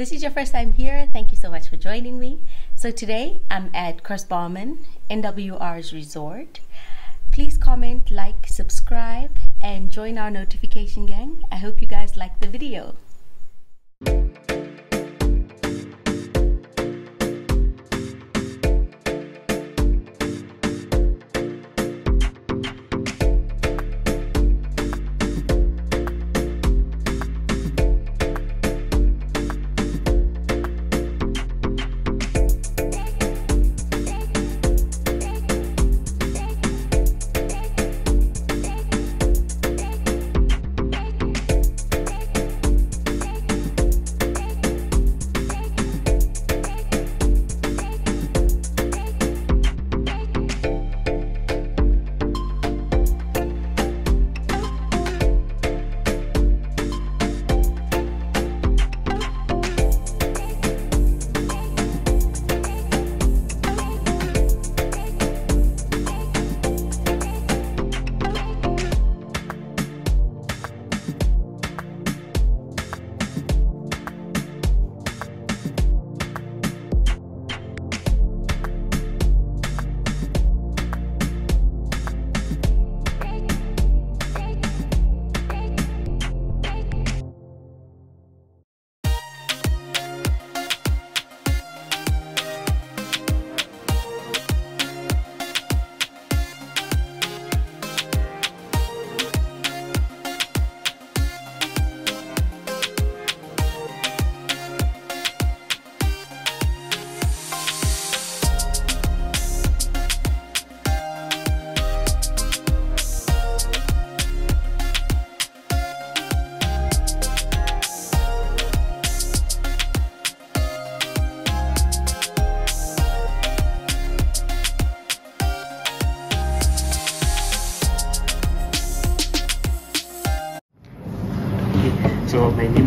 this is your first time here, thank you so much for joining me. So today I'm at Chris Gross Barmen, NWR's resort. Please comment, like, subscribe, and join our notification gang. I hope you guys like the video.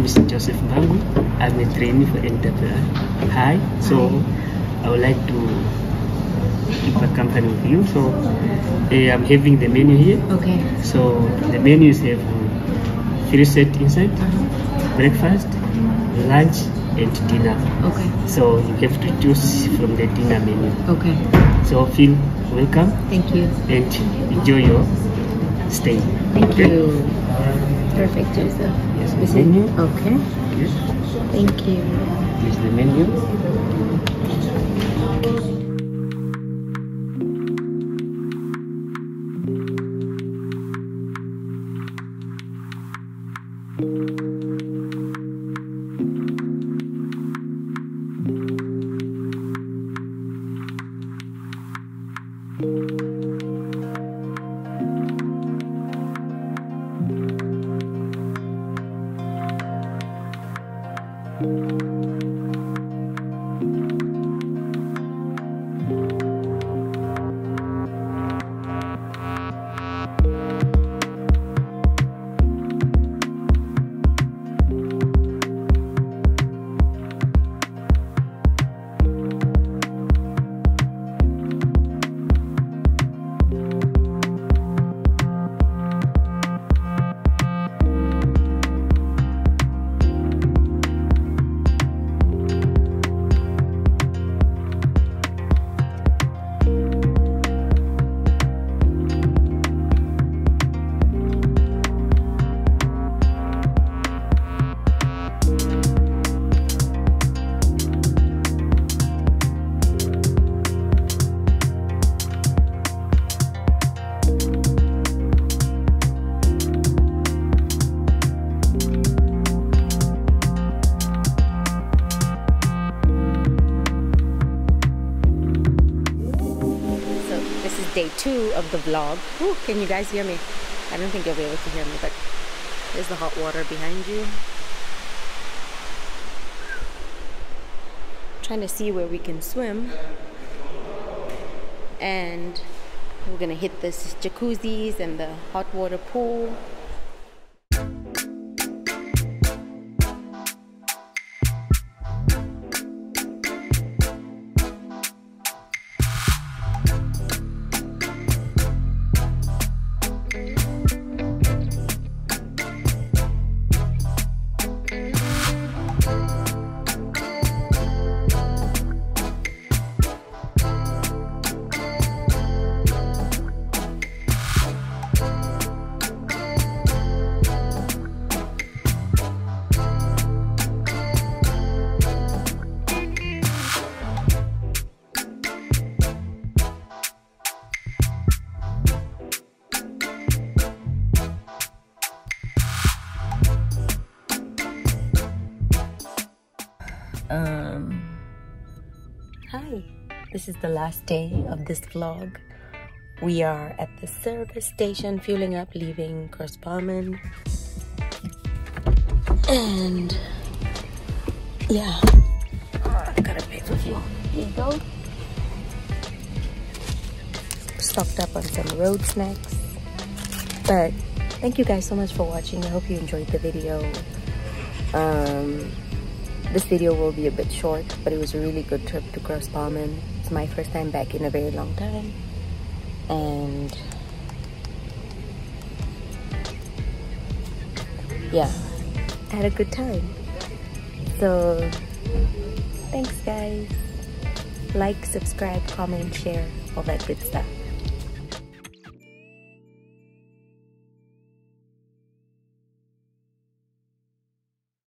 Name is Joseph Mbangu. I'm a trainee for NWR Hi. So I would like to keep a company with you. So eh, I'm having the menu here. Okay. So the menus have um, three set inside: breakfast, lunch, and dinner. Okay. So you have to choose from the dinner menu. Okay. So feel welcome Thank you. and enjoy your stay. Thank Okay? you. Perfect, Joseph. Yes, Is the menu. Okay. Yes. Thank you. Here's the menu. So day two of the vlog. Ooh, can you guys hear me? I don't think you'll be able to hear me, but there's the hot water behind you. Trying to see where we can swim. And we're gonna hit this jacuzzis and the hot water pool. Um, hi, this is the last day of this vlog. We are at the service station, fueling up, leaving Gross Barmen. And yeah, I gotta pay for fuel. You go. Stocked up on some road snacks. But thank you guys so much for watching. I hope you enjoyed the video. Um, this video will be a bit short, but it was a really good trip to Gross Barmen. It's my first time back in a very long time. And yeah, I had a good time. So thanks guys. Like, subscribe, comment, share, all that good stuff.